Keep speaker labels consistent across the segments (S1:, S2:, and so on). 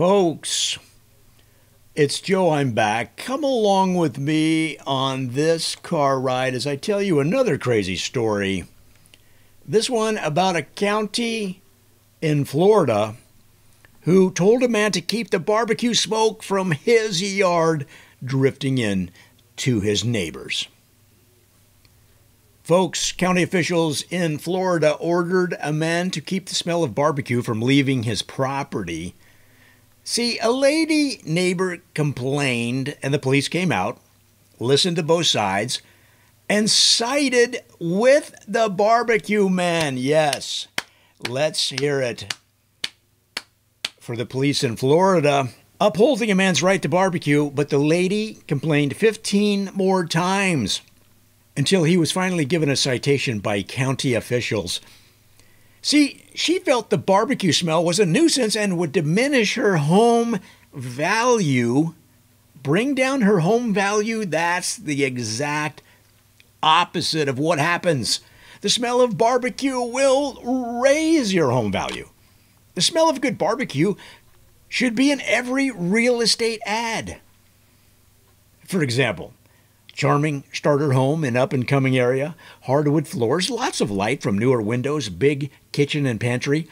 S1: Folks, it's Joe. I'm back. Come along with me on this car ride as I tell you another crazy story. This one about a county in Florida who told a man to keep the barbecue smoke from his yard drifting in to his neighbors. Folks, county officials in Florida ordered a man to keep the smell of barbecue from leaving his property. See, a lady neighbor complained, and the police came out, listened to both sides, and sided with the barbecue man. Yes, let's hear it. For the police in Florida, upholding a man's right to barbecue, but the lady complained 15 more times until he was finally given a citation by county officials. See, she felt the barbecue smell was a nuisance and would diminish her home value, bring down her home value. That's the exact opposite of what happens. The smell of barbecue will raise your home value. The smell of good barbecue should be in every real estate ad. For example, Charming starter home in up and coming area, hardwood floors, lots of light from newer windows, big kitchen and pantry.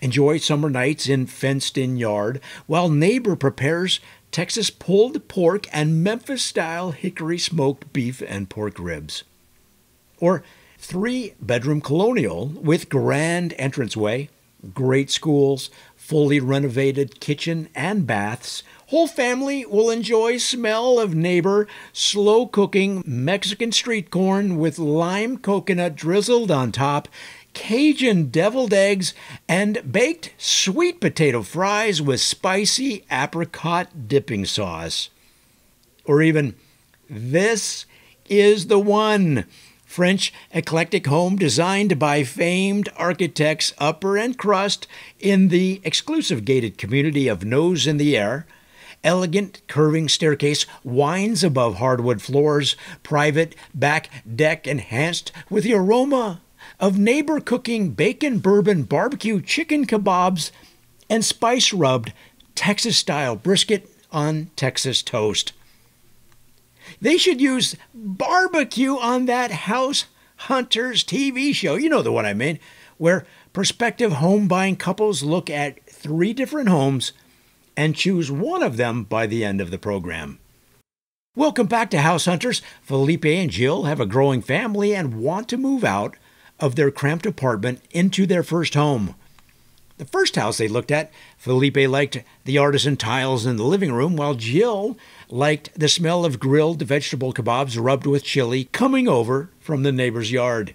S1: Enjoy summer nights in fenced in yard while neighbor prepares Texas pulled pork and Memphis style hickory smoked beef and pork ribs. Or three bedroom colonial with grand entranceway, great schools, fully renovated kitchen and baths, Whole family will enjoy smell of neighbor slow cooking Mexican street corn with lime coconut drizzled on top, Cajun deviled eggs, and baked sweet potato fries with spicy apricot dipping sauce. Or even, this is the one. French eclectic home designed by famed architects Upper and Crust in the exclusive gated community of Nose in the Air elegant curving staircase winds above hardwood floors, private back deck enhanced with the aroma of neighbor cooking bacon bourbon barbecue chicken kebabs and spice rubbed Texas style brisket on Texas toast. They should use barbecue on that House Hunters TV show. You know the one I mean, where prospective home buying couples look at three different homes and choose one of them by the end of the program. Welcome back to House Hunters. Felipe and Jill have a growing family and want to move out of their cramped apartment into their first home. The first house they looked at, Felipe liked the artisan tiles in the living room, while Jill liked the smell of grilled vegetable kebabs rubbed with chili coming over from the neighbor's yard.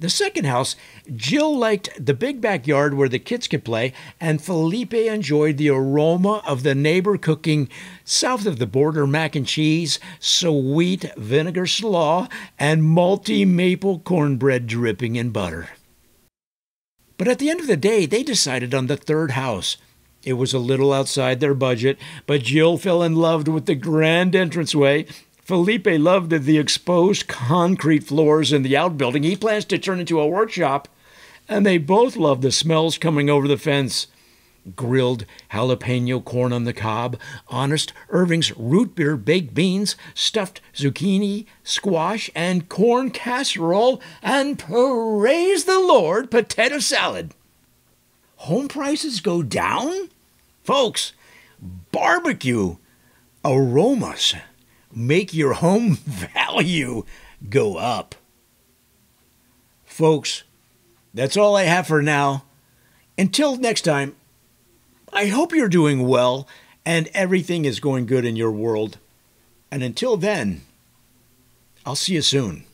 S1: The second house, Jill liked the big backyard where the kids could play, and Felipe enjoyed the aroma of the neighbor cooking south of the border mac and cheese, sweet vinegar slaw, and malty maple cornbread dripping in butter. But at the end of the day, they decided on the third house. It was a little outside their budget, but Jill fell in love with the grand entranceway Felipe loved the exposed concrete floors in the outbuilding he plans to turn into a workshop, and they both love the smells coming over the fence. Grilled jalapeno corn on the cob, honest Irving's root beer baked beans, stuffed zucchini, squash, and corn casserole, and praise the Lord, potato salad. Home prices go down? Folks, barbecue aromas make your home value go up. Folks, that's all I have for now. Until next time, I hope you're doing well and everything is going good in your world. And until then, I'll see you soon.